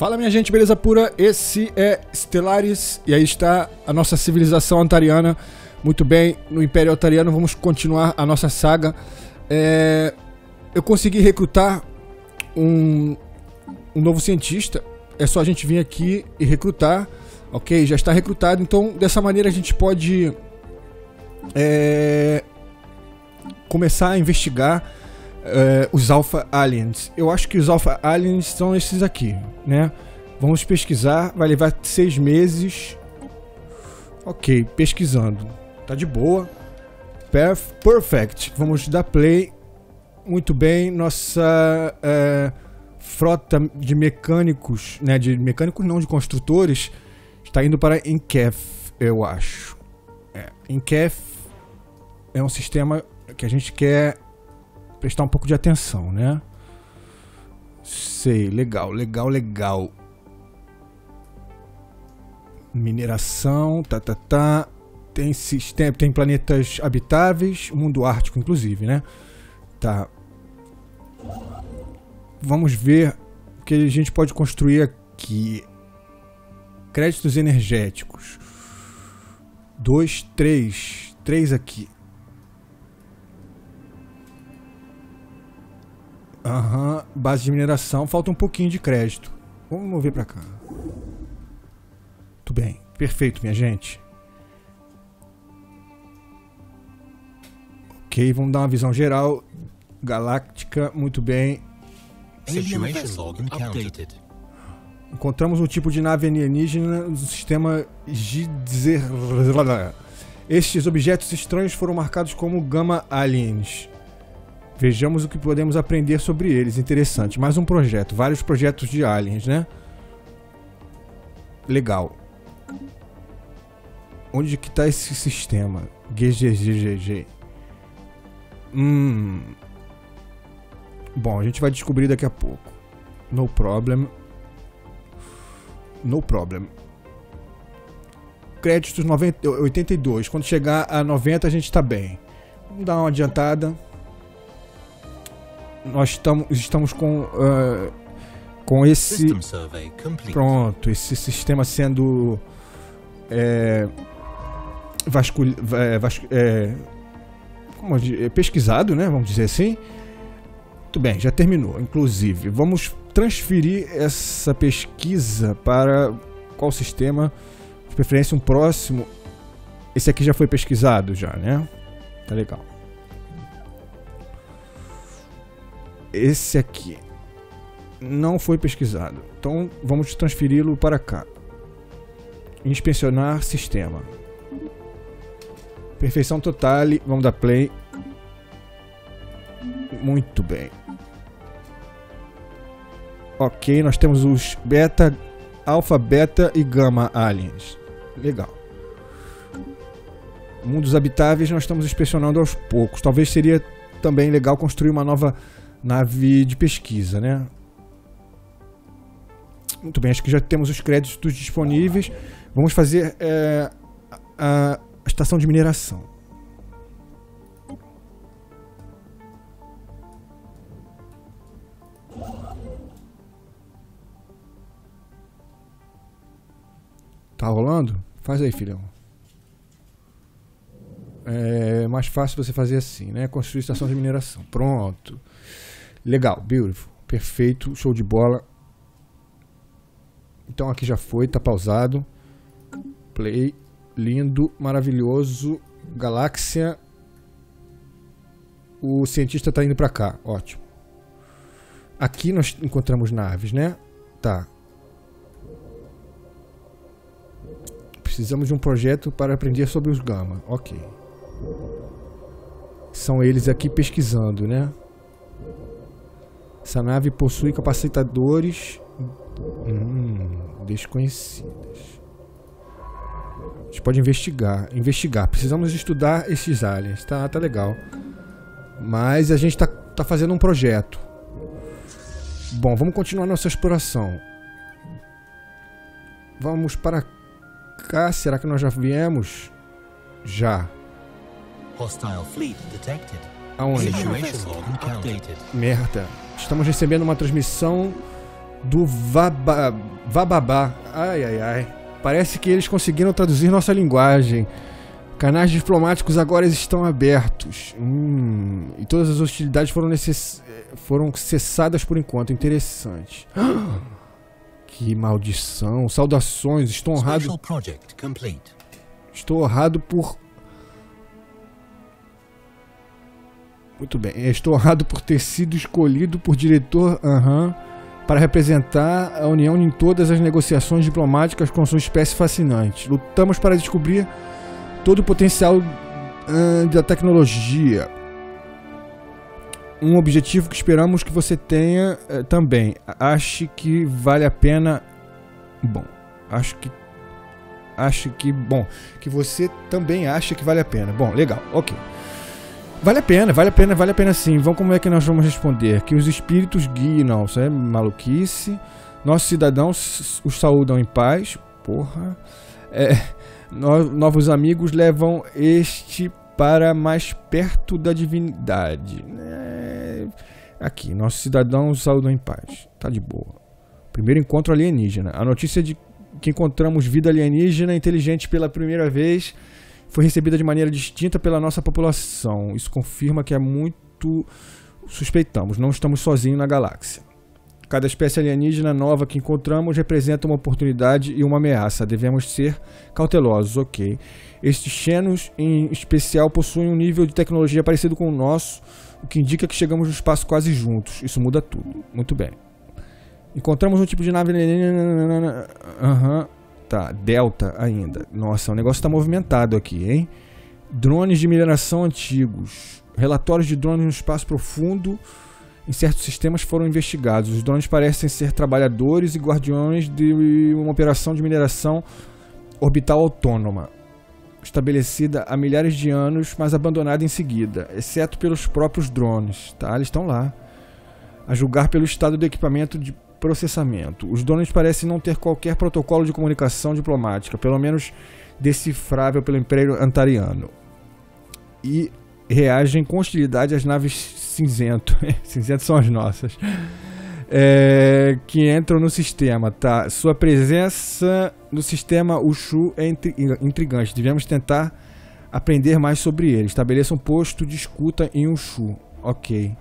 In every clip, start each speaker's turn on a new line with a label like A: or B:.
A: Fala minha gente, beleza pura? Esse é Stellaris e aí está a nossa civilização antariana. Muito bem, no Império Altariano vamos continuar a nossa saga. É... Eu consegui recrutar um, um novo cientista. É só a gente vir aqui e recrutar. Ok, já está recrutado. Então dessa maneira a gente pode é... começar a investigar uh, os Alpha Aliens. Eu acho que os Alpha Aliens são esses aqui, né? Vamos pesquisar, vai levar seis meses. Ok, pesquisando. Tá de boa. Perf perfect. Vamos dar play. Muito bem, nossa uh, frota de mecânicos, né? De mecânicos não, de construtores, está indo para Enkef, eu acho. É, Enkef é um sistema que a gente quer prestar um pouco de atenção, né? Sei, legal, legal, legal. Mineração, tá, tá, tá. Tem, tem, tem planetas habitáveis, mundo ártico, inclusive, né? Tá. Vamos ver o que a gente pode construir aqui. Créditos energéticos. Dois, três. Três aqui. Aham, uhum, base de mineração. Falta um pouquinho de crédito. Vamos mover pra cá. Tudo bem. Perfeito, minha gente. Ok, vamos dar uma visão geral. Galáctica, muito bem. Encontramos um tipo de nave alienígena no sistema Gidzer. Estes objetos estranhos foram marcados como Gamma Aliens. Vejamos o que podemos aprender sobre eles. Interessante. Mais um projeto. Vários projetos de aliens, né? Legal. Onde que está esse sistema? GGGG. Hum. Bom, a gente vai descobrir daqui a pouco. No problem. No problem. Créditos 90, 82. Quando chegar a 90 a gente está bem. Vamos dar uma adiantada nós estamos, estamos com, uh, com esse. Pronto, esse sistema sendo. É, vascul, é, vascul, é, como é, pesquisado, né? Vamos dizer assim. Muito bem, já terminou. Inclusive, vamos transferir essa pesquisa para qual sistema? De preferência, um próximo. Esse aqui já foi pesquisado, já, né? Tá legal. Esse aqui não foi pesquisado. Então vamos transferi-lo para cá. Inspecionar sistema. Perfeição total. Vamos dar play. Muito bem. Ok, nós temos os beta, alfa, beta e gama aliens. Legal. Mundos habitáveis nós estamos inspecionando aos poucos. Talvez seria também legal construir uma nova nave de pesquisa, né? Muito bem, acho que já temos os créditos disponíveis. Vamos fazer é, a, a estação de mineração. Tá rolando? Faz aí, filhão. É mais fácil você fazer assim, né? Construir estação de mineração. Pronto. Legal, beautiful. Perfeito, show de bola. Então aqui já foi, tá pausado. Play, lindo, maravilhoso. Galáxia. O cientista tá indo para cá, ótimo. Aqui nós encontramos naves, né? Tá. Precisamos de um projeto para aprender sobre os Gama. Ok. São eles aqui pesquisando, né? Essa nave possui capacitadores hum, desconhecidas. A gente pode investigar. Investigar. Precisamos estudar esses aliens. Tá, tá legal. Mas a gente tá, tá fazendo um projeto. Bom, vamos continuar nossa exploração. Vamos para cá. Será que nós já viemos? Já. Hostile fleet detected. Aonde? Merda. Estamos recebendo uma transmissão do Vaba, Vababá. Ai, ai, ai. Parece que eles conseguiram traduzir nossa linguagem. Canais diplomáticos agora estão abertos. Hum, e todas as hostilidades foram, necess... foram cessadas por enquanto. Interessante. Que maldição. Saudações. Estou honrado. Estou honrado por. Muito bem. Estou honrado por ter sido escolhido por diretor. Uhum para representar a União em todas as negociações diplomáticas com sua espécie fascinante. Lutamos para descobrir todo o potencial uh, da tecnologia. Um objetivo que esperamos que você tenha uh, também. Ache que vale a pena. Bom, acho que. Acho que. Bom, que você também acha que vale a pena. Bom, legal, ok. Vale a pena, vale a pena, vale a pena sim. Vamos como é que nós vamos responder? Que os espíritos guiem, não, isso é maluquice. Nossos cidadãos os saúdam em paz. Porra. É, no, novos amigos levam este para mais perto da divindade. É, aqui, nossos cidadãos saúdam em paz. Tá de boa. Primeiro encontro alienígena. A notícia de que encontramos vida alienígena inteligente pela primeira vez foi recebida de maneira distinta pela nossa população. Isso confirma que é muito suspeitamos, não estamos sozinhos na galáxia. Cada espécie alienígena nova que encontramos representa uma oportunidade e uma ameaça. Devemos ser cautelosos, ok. Estes Xenos, em especial, possuem um nível de tecnologia parecido com o nosso, o que indica que chegamos no espaço quase juntos. Isso muda tudo. Muito bem. Encontramos um tipo de nave. Aham. Uhum. Tá, Delta ainda. Nossa, o negócio está movimentado aqui, hein? Drones de mineração antigos. Relatórios de drones no espaço profundo em certos sistemas foram investigados. Os drones parecem ser trabalhadores e guardiões de uma operação de mineração orbital autônoma, estabelecida há milhares de anos, mas abandonada em seguida, exceto pelos próprios drones. Tá? Eles estão lá. A julgar pelo estado do equipamento de processamento. Os drones parecem não ter qualquer protocolo de comunicação diplomática, pelo menos decifrável pelo Império Antariano. E reagem com hostilidade às naves cinzento. cinzento são as nossas. É, que entram no sistema, tá? Sua presença no sistema Ushu é intrigante. Devemos tentar aprender mais sobre ele. Estabeleça um posto de escuta em Ushu. Ok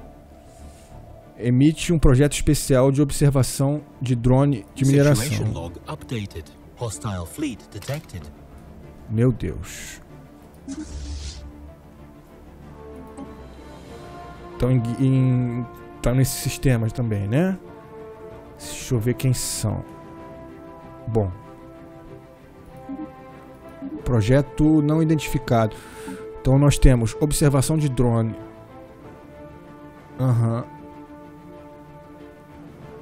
A: emite um projeto especial de observação de drone de mineração. Meu Deus. Estão em, em, tá nesses sistemas também, né? Deixa eu ver quem são. Bom. Projeto não identificado. Então nós temos observação de drone. Aham. Uhum.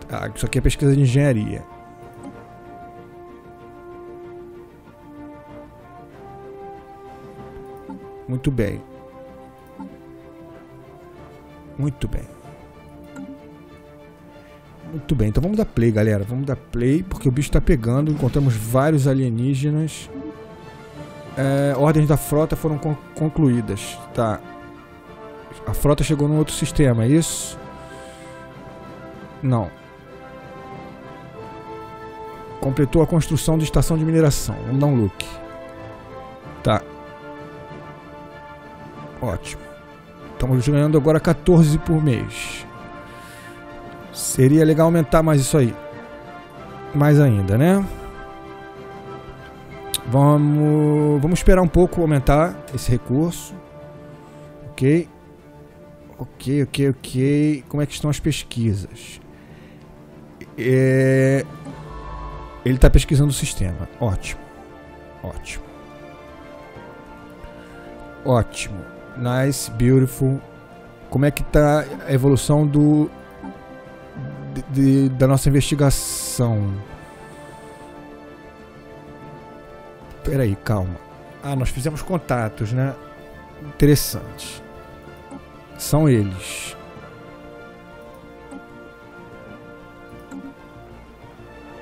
A: Ah, isso aqui é pesquisa de engenharia. Muito bem. Muito bem. Muito bem, então vamos dar play, galera. Vamos dar play, porque o bicho tá pegando. Encontramos vários alienígenas. É, ordens da frota foram con concluídas. Tá. A frota chegou num outro sistema, é isso? Não. Completou a construção de estação de mineração. Vamos dar um look. Tá. Ótimo. Estamos ganhando agora 14 por mês. Seria legal aumentar mais isso aí. Mais ainda, né? Vamos, vamos esperar um pouco aumentar esse recurso. Ok. Ok, ok, ok. Como é que estão as pesquisas? É, ele está pesquisando o sistema. Ótimo. Ótimo. Ótimo. Nice, beautiful. Como é que está a evolução do de, de, da nossa investigação? Peraí, calma. Ah, nós fizemos contatos, né? Interessante. São eles.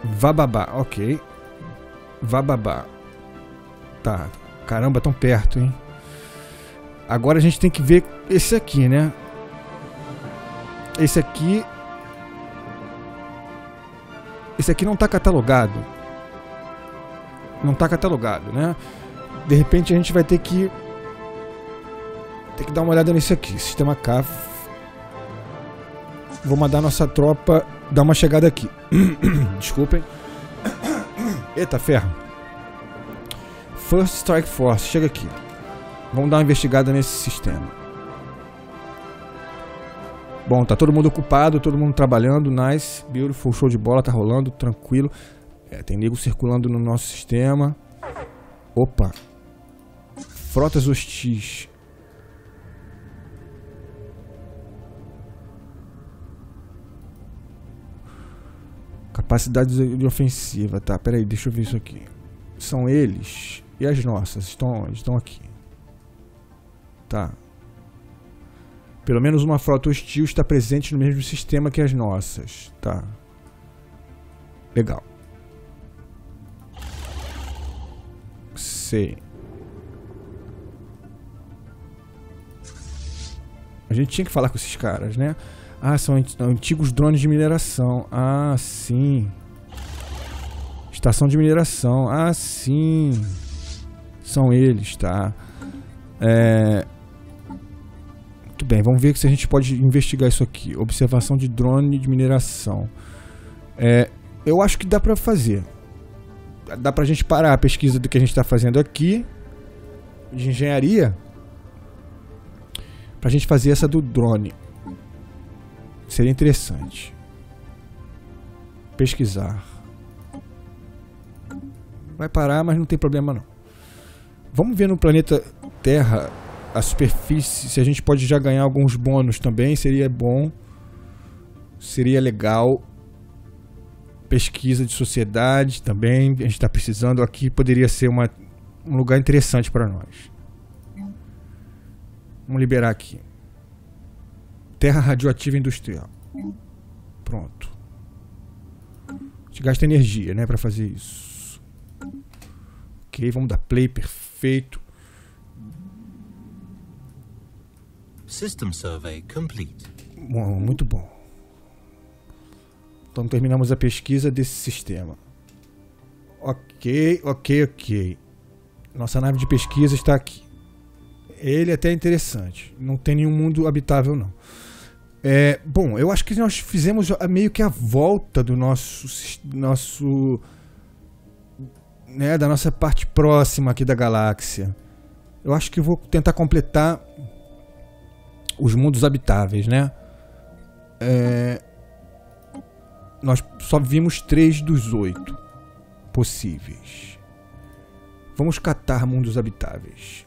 A: Vababá, ok. Vababá. Tá. Caramba, tão perto, hein? Agora a gente tem que ver esse aqui, né? Esse aqui. esse aqui não está catalogado. Não está catalogado, né? De repente a gente vai ter que ter que dar uma olhada nesse aqui, sistema CAF. Vou mandar nossa tropa dar uma chegada aqui. Desculpem. Eita ferro. First Strike Force, chega aqui. Vamos dar uma investigada nesse sistema. Bom, tá todo mundo ocupado, todo mundo trabalhando, nice, beautiful, show de bola, tá rolando, tranquilo. É, tem nego circulando no nosso sistema. Opa. Frotas hostis. Capacidade de ofensiva, tá? Pera aí, deixa eu ver isso aqui. São eles e as nossas estão? Estão aqui. Tá. Pelo menos uma frota hostil está presente no mesmo sistema que as nossas. Tá. Legal. Sei. A gente tinha que falar com esses caras, né? Ah, são antigos drones de mineração. Ah, sim. Estação de mineração. Ah, sim. São eles, tá? É... Muito bem, vamos ver se a gente pode investigar isso aqui. Observação de drone de mineração. É, eu acho que dá para fazer. Dá pra gente parar a pesquisa do que a gente está fazendo aqui, de engenharia, pra gente fazer essa do drone. Seria interessante. Pesquisar. Vai parar, mas não tem problema não. Vamos ver no planeta Terra a superfície, se a gente pode já ganhar alguns bônus também, seria bom. Seria legal. Pesquisa de sociedade também, a gente está precisando aqui, poderia ser uma, um lugar interessante para nós. Vamos liberar aqui. Terra radioativa industrial. Pronto. A gente gasta energia, né, para fazer isso. Ok, vamos dar play, perfeito.
B: System survey complete.
A: Bom, muito bom. Então terminamos a pesquisa desse sistema. Ok, ok, ok. Nossa nave de pesquisa está aqui. Ele é até interessante. Não tem nenhum mundo habitável, não. É, bom, eu acho que nós fizemos meio que a volta do nosso. nosso né, da nossa parte próxima aqui da galáxia. Eu acho que vou tentar completar os mundos habitáveis, né? É, nós só vimos três dos oito possíveis. Vamos catar mundos habitáveis.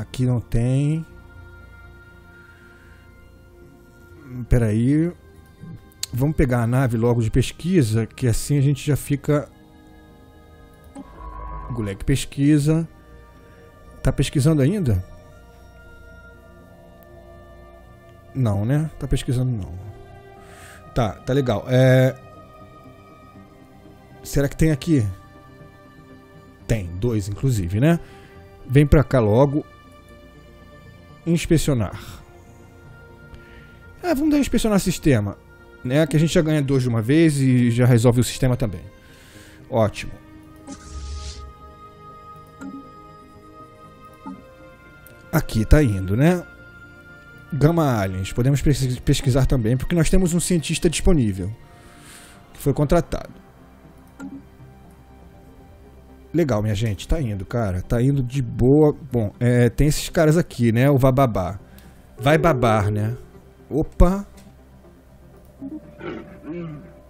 A: Aqui não tem. Peraí. Vamos pegar a nave logo de pesquisa, que assim a gente já fica. Guleg pesquisa. Tá pesquisando ainda? Não, né? Tá pesquisando não. Tá, tá legal. É... Será que tem aqui? Tem, dois inclusive, né? Vem pra cá logo. Inspecionar. Ah, vamos dar inspecionar sistema. Né? Que a gente já ganha dois de uma vez e já resolve o sistema também. Ótimo. Aqui tá indo, né? Gama Aliens. Podemos pesquisar também, porque nós temos um cientista disponível. Que foi contratado. Legal, minha gente. Tá indo, cara. Tá indo de boa. Bom, é, tem esses caras aqui, né? O Vababá. Vai babar, né? Opa.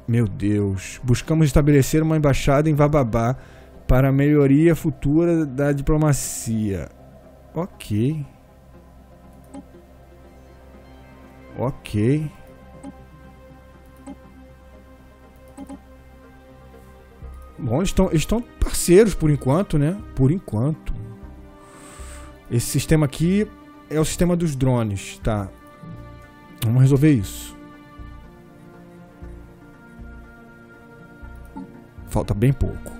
A: Meu Deus. Buscamos estabelecer uma embaixada em Vababá para a melhoria futura da diplomacia. Ok. Ok. Bom, eles estão eles parceiros por enquanto, né? Por enquanto. Esse sistema aqui é o sistema dos drones, tá? Vamos resolver isso. Falta bem pouco.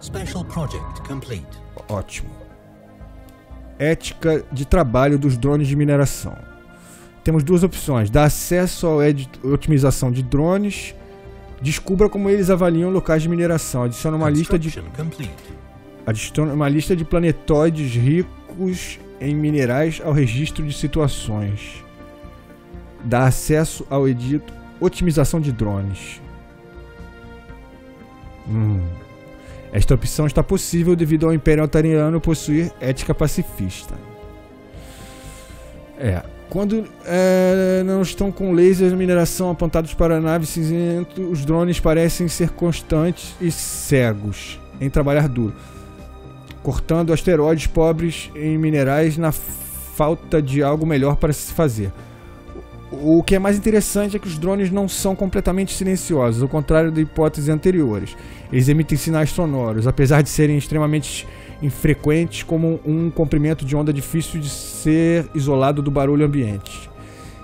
B: Special project complete.
A: Ótimo. ética de trabalho dos drones de mineração. Temos duas opções: dar acesso à otimização de drones. Descubra como eles avaliam locais de mineração. Adicione uma lista de adicione uma lista de planetóides ricos em minerais ao registro de situações. Dá acesso ao edito otimização de drones. Hum. Esta opção está possível devido ao Império Altariano possuir ética pacifista. É. Quando é, não estão com lasers de mineração apontados para a nave cinzenta, os drones parecem ser constantes e cegos em trabalhar duro, cortando asteroides pobres em minerais na falta de algo melhor para se fazer. O que é mais interessante é que os drones não são completamente silenciosos, ao contrário de hipóteses anteriores. Eles emitem sinais sonoros, apesar de serem extremamente infrequentes, como um comprimento de onda difícil de ser isolado do barulho ambiente.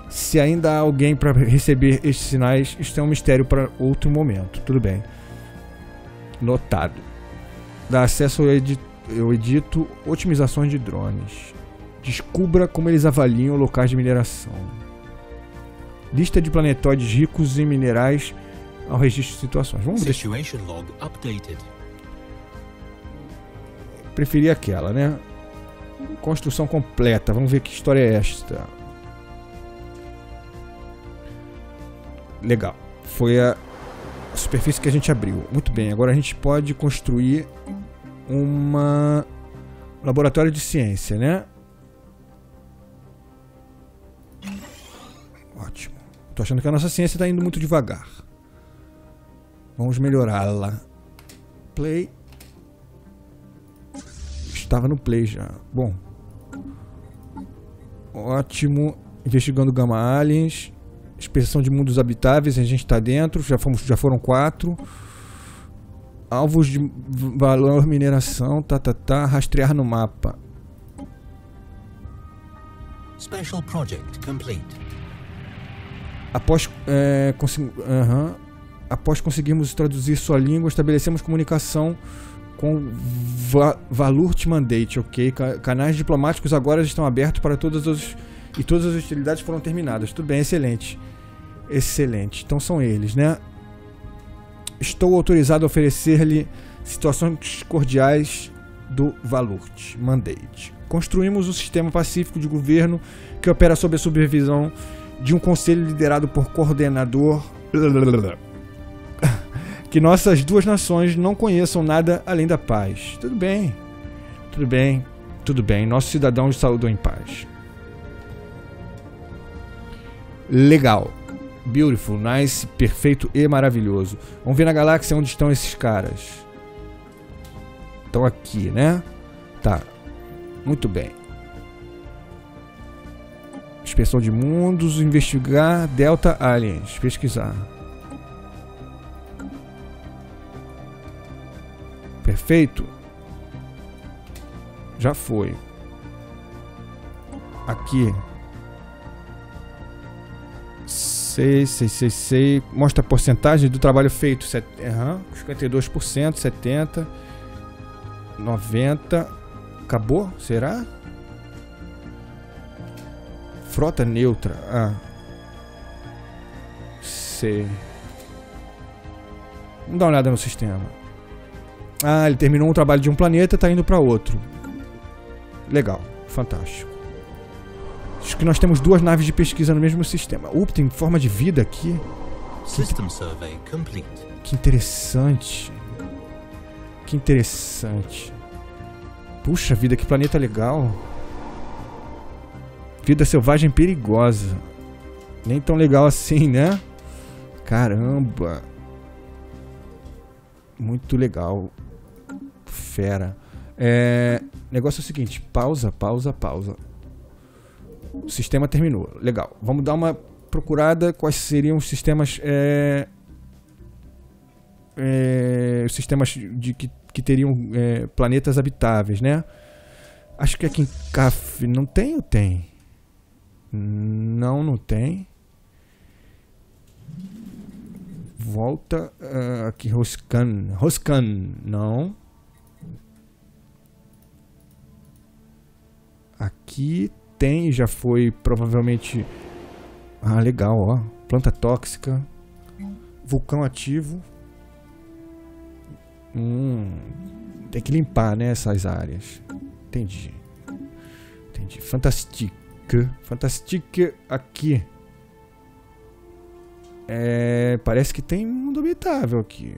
A: Se ainda há alguém para receber estes sinais, isto é um mistério para outro momento. Tudo bem. Notado. Dá acesso ao edito, eu edito otimizações de drones. Descubra como eles avaliam locais de mineração. Lista de planetóides ricos em minerais ao registro de situações. Vamos. Situation log updated. Preferi aquela, né? Construção completa. Vamos ver que história é esta. Legal. Foi a superfície que a gente abriu. Muito bem. Agora a gente pode construir uma laboratório de ciência, né? Ótimo. Tô achando que a nossa ciência está indo muito devagar. Vamos melhorá-la. Play. Estava no play já. Bom. Ótimo. Investigando Gama Aliens. Inspeção de mundos habitáveis. A gente está dentro. Já, fomos, já foram quatro. Alvos de valor mineração. Tá, tá, tá. Rastrear no mapa. Special Project complete. Após, é, uhum. Após conseguirmos traduzir sua língua, estabelecemos comunicação com Va Valurt Mandate, ok? Canais diplomáticos agora estão abertos para todas as e todas as hostilidades foram terminadas. Tudo bem, excelente. Excelente. Então são eles, né? Estou autorizado a oferecer-lhe situações cordiais do Valurt Mandate. Construímos um sistema pacífico de governo que opera sob a supervisão de um conselho liderado por coordenador. Que nossas duas nações não conheçam nada além da paz. Tudo bem, tudo bem, tudo bem. Nossos cidadãos saúdam em paz. Legal. Beautiful, nice, perfeito e maravilhoso. Vamos ver na galáxia onde estão esses caras. Estão aqui, né? Tá. Muito bem. Inspeção de mundos, investigar Delta Aliens, pesquisar. Perfeito? Já foi. Aqui. Sei, sei, sei, sei. Mostra a porcentagem do trabalho feito. Set... Uhum. 52%, 70%, 90%. Acabou? Será? Frota neutra. Ah. C. Vamos dar uma olhada no sistema. Ah, ele terminou um trabalho de um planeta e tá indo para outro. Legal, fantástico. Acho que nós temos duas naves de pesquisa no mesmo sistema. Up, tem forma de vida aqui. System survey complete. Que interessante. Que interessante. Puxa vida, que planeta legal. Vida selvagem perigosa. Nem tão legal assim, né? Caramba. Muito legal. Fera. É, negócio é o seguinte: pausa, pausa, pausa. O sistema terminou. Legal. Vamos dar uma procurada quais seriam os sistemas. É, é, sistemas de que, que teriam é, planetas habitáveis, né? Acho que aqui em CAF não tem ou tem? Não, não tem. Volta uh, aqui, Roscan. Roscan, não. Aqui tem, já foi provavelmente. Ah, legal, ó. Planta tóxica. Vulcão ativo. Hum, tem que limpar, né, essas áreas. Entendi. Entendi. Fantastique. Fantastique aqui. É, parece que tem mundo habitável aqui.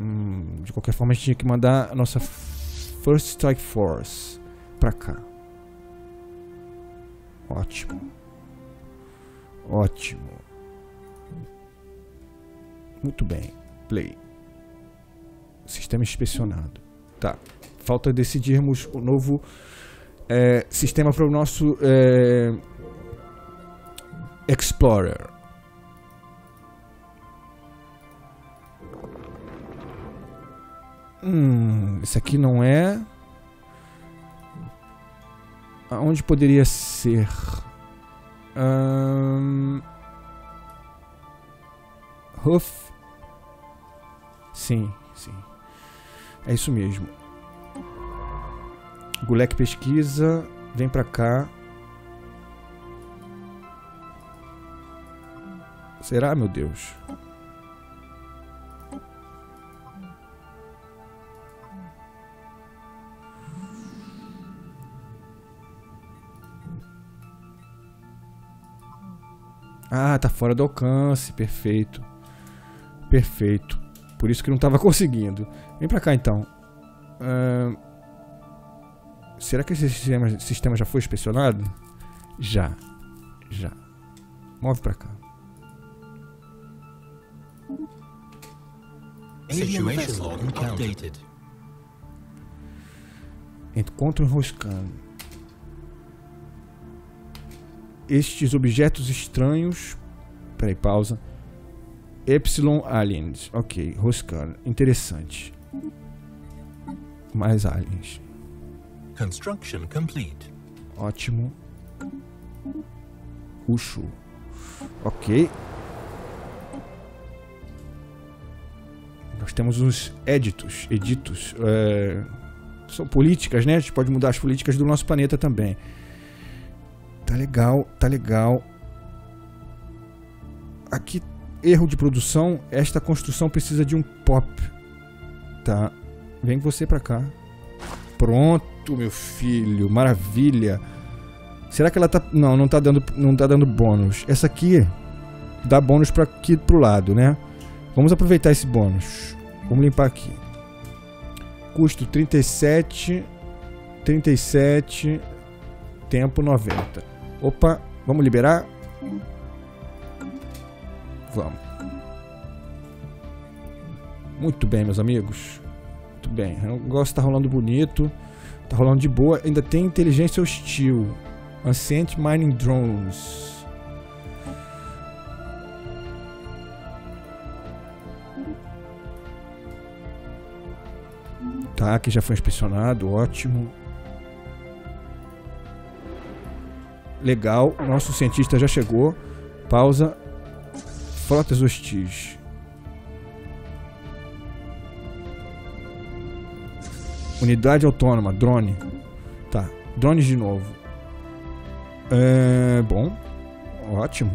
A: Hum, de qualquer forma, a gente tinha que mandar a nossa First Strike Force pra cá. Ótimo. Ótimo. Muito bem. Play. Sistema inspecionado. Tá. Falta decidirmos o novo é, sistema para o nosso é, Explorer. Hum, isso aqui não é. Aonde poderia ser? Um... Sim, sim. É isso mesmo. Gulek pesquisa. Vem pra cá. Será, meu Deus? Ah, tá fora do alcance. Perfeito. Perfeito. Por isso que não estava conseguindo. Vem pra cá então. Uh, será que esse sistema, sistema já foi inspecionado? Já. Já. Move pra cá. Situation log updated. Encontro enroscando estes objetos estranhos. Peraí, pausa. Epsilon Aliens. Ok, Roscan. Interessante. Mais aliens. Construction complete. Ótimo. Ushu. Ok. Nós temos uns editos. Editos. É, são políticas, né? A gente pode mudar as políticas do nosso planeta também. Tá legal, tá legal. Aqui, erro de produção. Esta construção precisa de um pop. Tá. Vem você pra cá. Pronto, meu filho. Maravilha. Será que ela tá... Não, não tá dando, não tá dando bônus. Essa aqui dá bônus para aqui pro lado, né? Vamos aproveitar esse bônus. Vamos limpar aqui. Custo 37... 37... Tempo 90. Opa, vamos liberar? Vamos. Muito bem, meus amigos. Muito bem. O negócio tá rolando bonito. Tá rolando de boa. Ainda tem inteligência hostil. Ancient Mining Drones. Tá, que já foi inspecionado. Ótimo. Legal, nosso cientista já chegou. Pausa. Frotas hostis. Unidade autônoma, drone. Tá, drones de novo. É, bom, ótimo.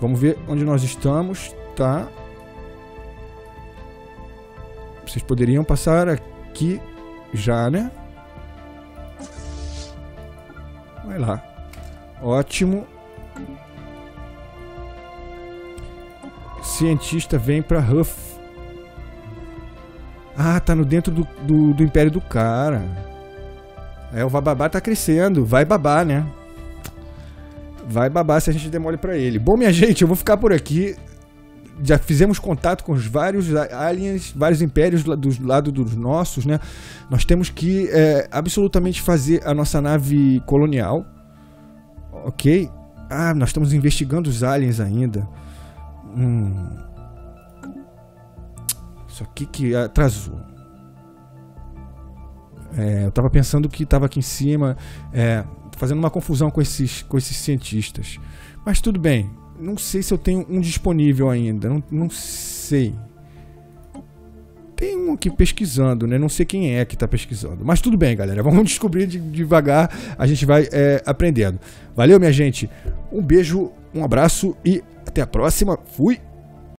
A: Vamos ver onde nós estamos, tá? Vocês poderiam passar aqui já, né? Vai lá. Ótimo. Cientista vem pra Huff. Ah, tá no dentro do, do, do império do cara. É, o Vababá tá crescendo. Vai babar, né? Vai babar se a gente demole para ele. Bom, minha gente, eu vou ficar por aqui. Já fizemos contato com os vários aliens, vários impérios do lado dos nossos, né? Nós temos que é, absolutamente fazer a nossa nave colonial. Ok? Ah, nós estamos investigando os aliens ainda. Hum. Isso aqui que atrasou. É, eu tava pensando que tava aqui em cima, é, fazendo uma confusão com esses, com esses cientistas. Mas tudo bem. Não sei se eu tenho um disponível ainda. Não, não sei. Tem um aqui pesquisando, né? Não sei quem é que tá pesquisando. Mas tudo bem, galera. Vamos descobrir de, devagar. A gente vai é, aprendendo. Valeu, minha gente. Um beijo, um abraço e até a próxima. Fui!